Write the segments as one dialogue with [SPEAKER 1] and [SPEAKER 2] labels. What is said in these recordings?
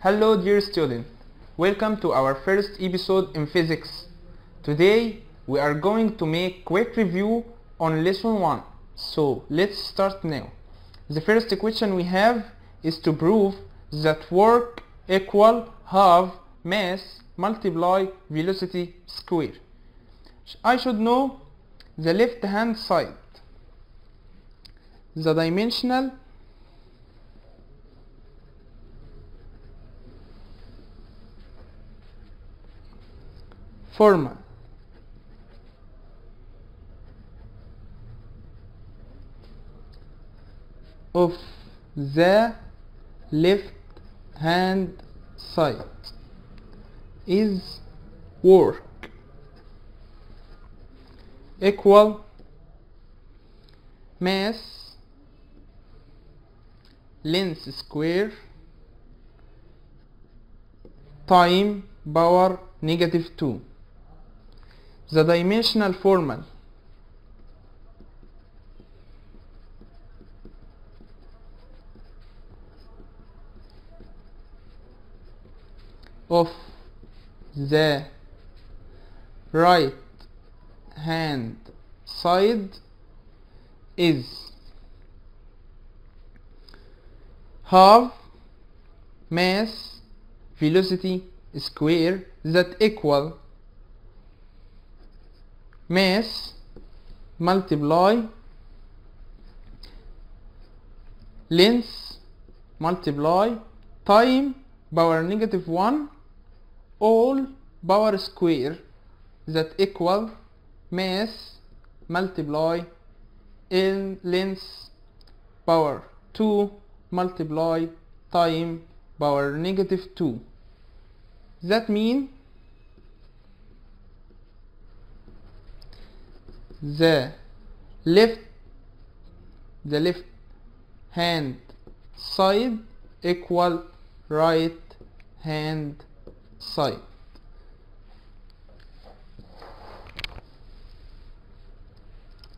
[SPEAKER 1] Hello dear student, welcome to our first episode in physics. Today we are going to make quick review on lesson 1. So let's start now. The first question we have is to prove that work equal half mass multiply velocity square. I should know the left hand side. The dimensional formula of the left hand side is work equal mass length square time power negative 2 the dimensional formula of the right hand side is half mass velocity square that equal mass multiply length multiply time power negative 1 all power square that equal mass multiply in length power 2 multiply time power negative 2 that mean the left the left hand side equal right hand side.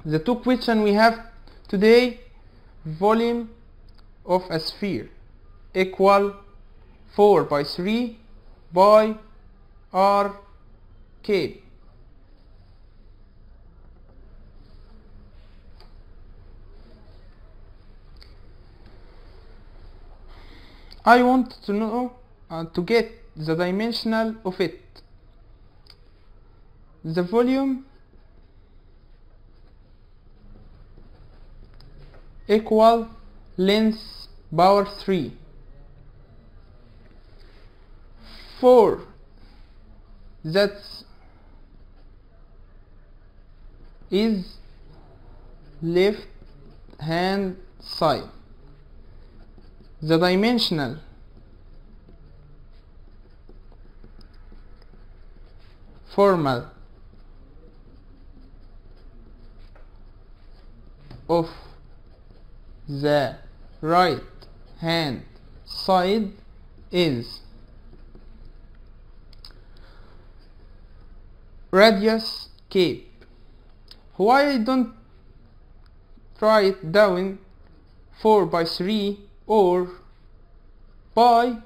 [SPEAKER 1] The two question we have today volume of a sphere equal 4 by 3 by r cube I want to know uh, to get the dimensional of it. The volume equal length power 3 4 that is left hand side the dimensional. Formal. Of the right hand side is radius cape why don't write down 4 by 3 or pi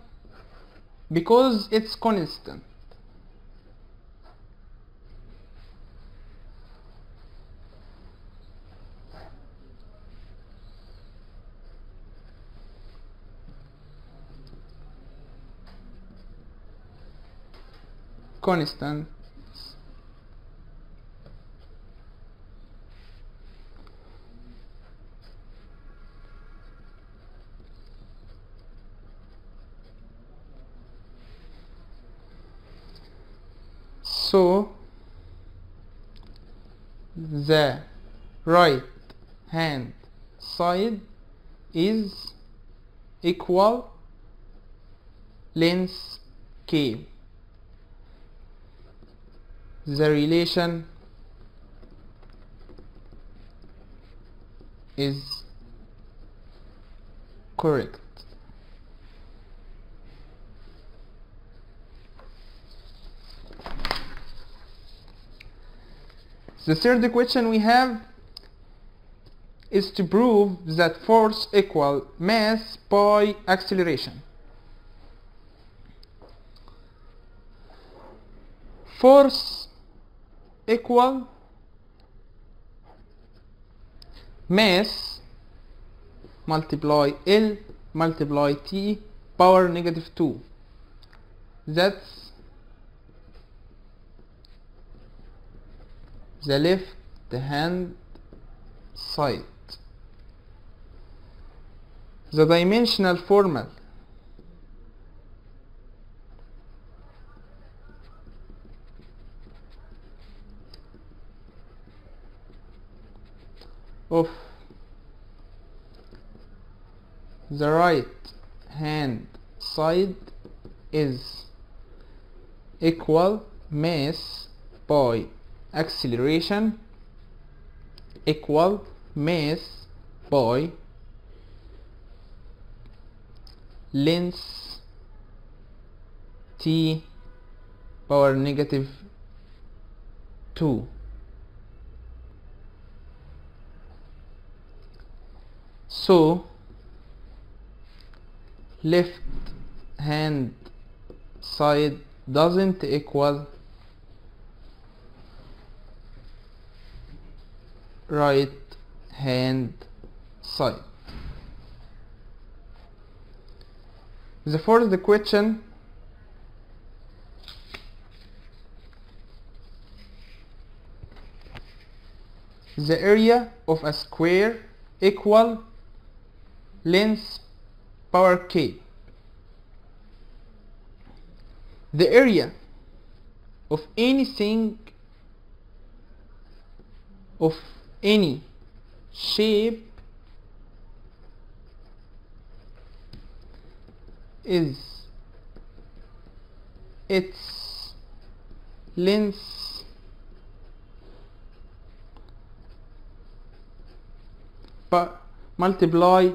[SPEAKER 1] because it's constant. Constant so the right hand side is equal length k the relation is correct The third question we have is to prove that force equal mass by acceleration. Force equal mass multiply L multiply T power negative 2 that's the left hand side the dimensional formal of the right hand side is equal mass by acceleration equal mass by length t power negative 2 so left hand side doesn't equal right hand side. The fourth question. The area of a square equal length power k. The area of anything of any shape is its length but multiply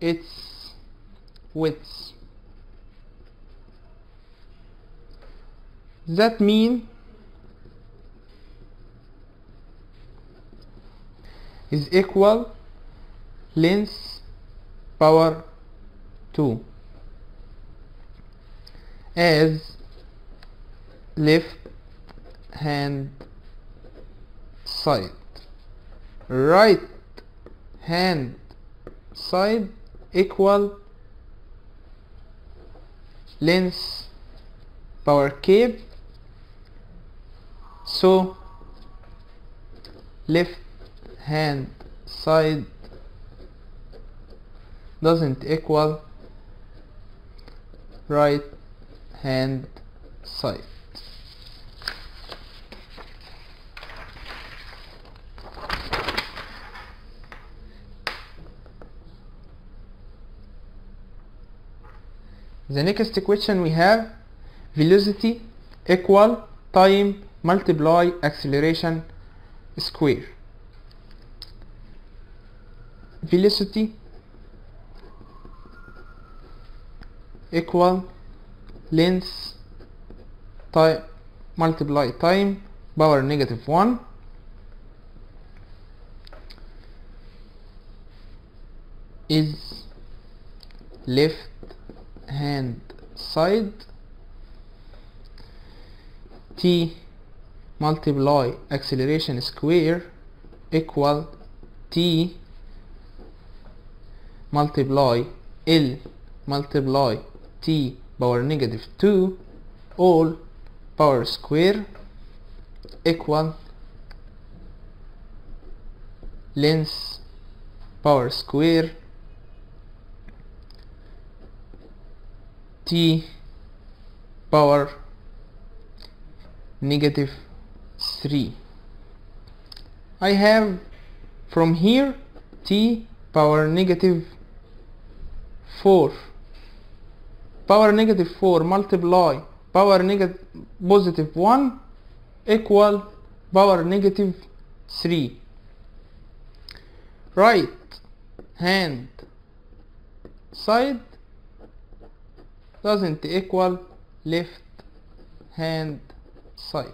[SPEAKER 1] its width. That mean is equal length power 2 as left hand side. Right hand side equal length power cube so left hand side doesn't equal right hand side. The next question we have velocity equal time multiply acceleration square velocity equal length time multiply time power negative 1 is left hand side. T multiply acceleration square equal t multiply L multiply t power negative 2 all power square equal length power square t power negative 3 I have from here t power negative 4 power negative 4 multiply power negative positive 1 equal power negative 3 right hand side doesn't equal left hand side.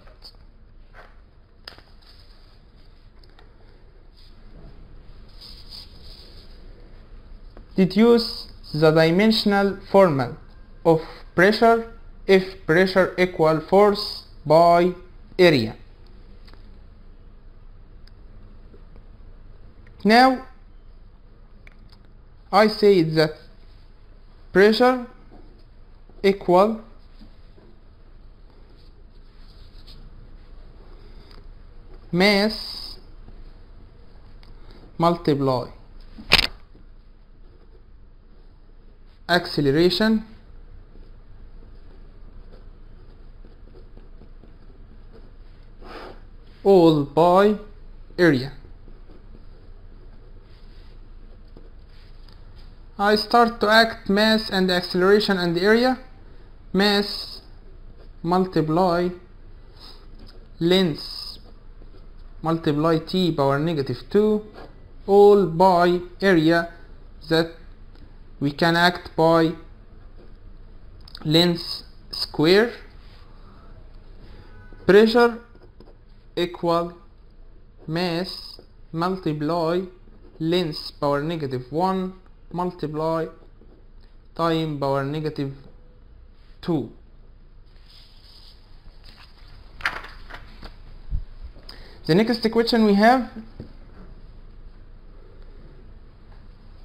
[SPEAKER 1] Deduce the dimensional formula of pressure if pressure equal force by area. Now I say that pressure equal mass multiply acceleration. All by area. I start to act mass and acceleration and area. Mass multiply length multiply t power negative 2 all by area that we can act by length square. Pressure equal mass multiply length power negative 1 multiply time power negative 2 the next question we have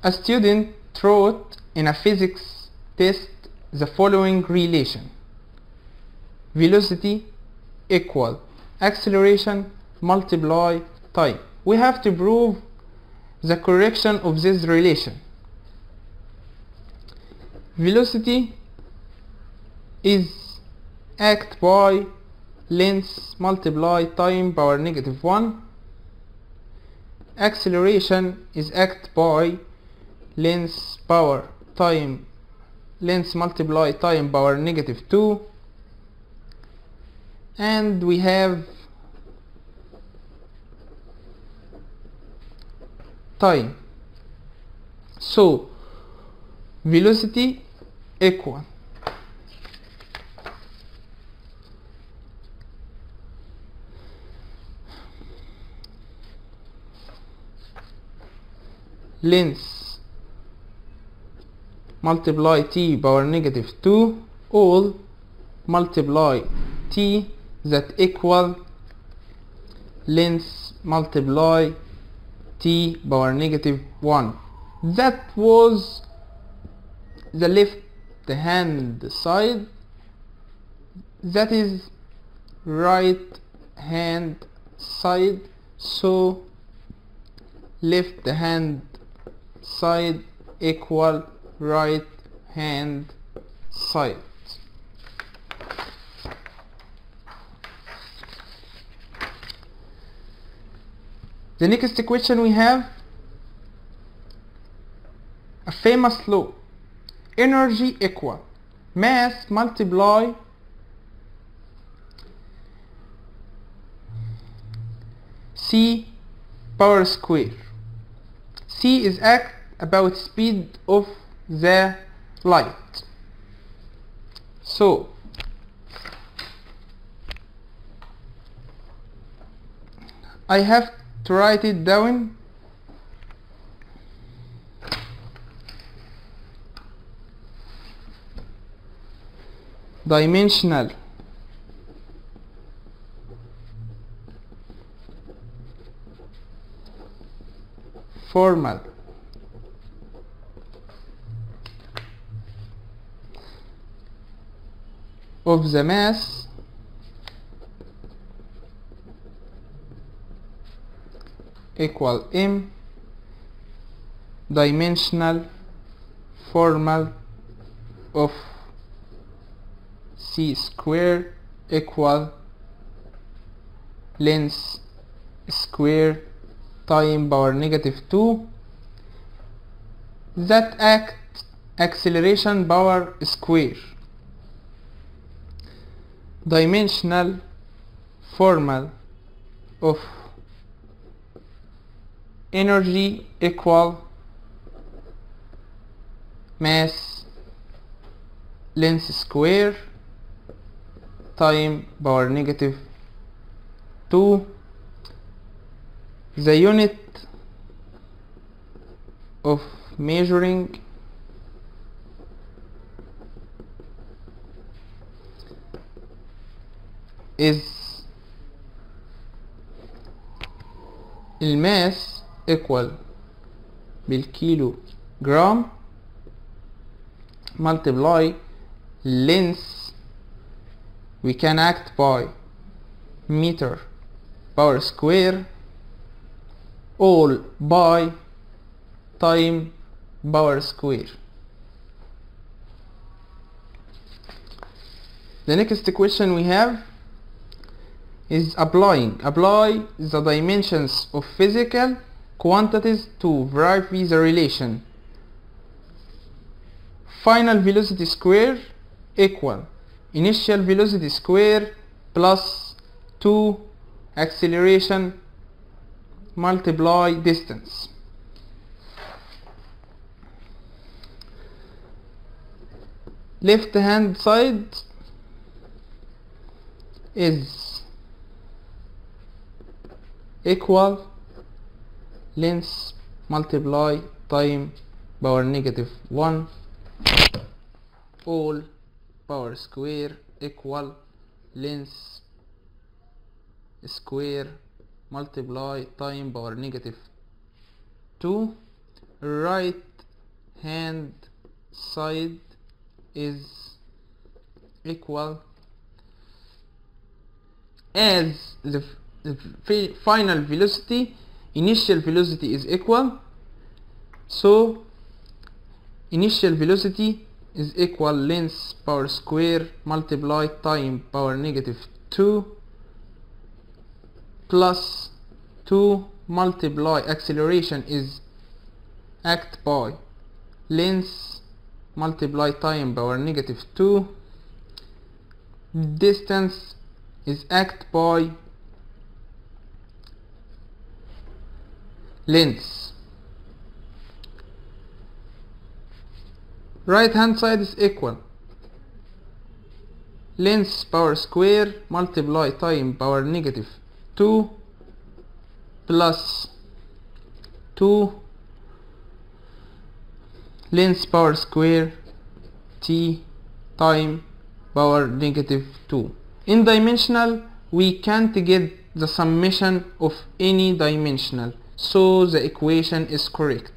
[SPEAKER 1] a student wrote in a physics test the following relation. Velocity equal acceleration multiply time. We have to prove the correction of this relation. Velocity is act by length multiply time power negative 1 acceleration is act by length power time length multiply time power negative 2 and we have time. So velocity equal. Length multiply t power negative 2 all multiply t that equal length multiply t power negative 1 that was the left the hand side. That is right hand side. So left hand side equal right hand side. The next question we have a famous law energy equal mass multiply c power square. C is act about speed of the light. So I have to write it down. Dimensional. Formal of the mass equal m. Dimensional. Formal. Of c square equal length square time power negative 2 that act acceleration power square dimensional formal of energy equal mass length square time power negative 2 the unit of measuring is الماس equal بالكيلو جرام multiply length we can act by meter power square all by time power square the next question we have is applying. Apply the dimensions of physical quantities to verify the relation. Final velocity square equal. Initial velocity square plus 2 acceleration multiply distance. Left hand side is equal length multiply time power negative 1 all power square equal length square multiply time power negative 2 right hand side is equal as the, final velocity initial velocity is equal. So initial velocity is equal length power square multiply time power negative 2 plus 2 multiply acceleration is act by length multiply time power negative 2 distance is act by length right hand side is equal. Length power square multiply time power negative 2 plus 2 length power square t time power negative 2 in dimensional we can't get the summation of any dimensional so the equation is correct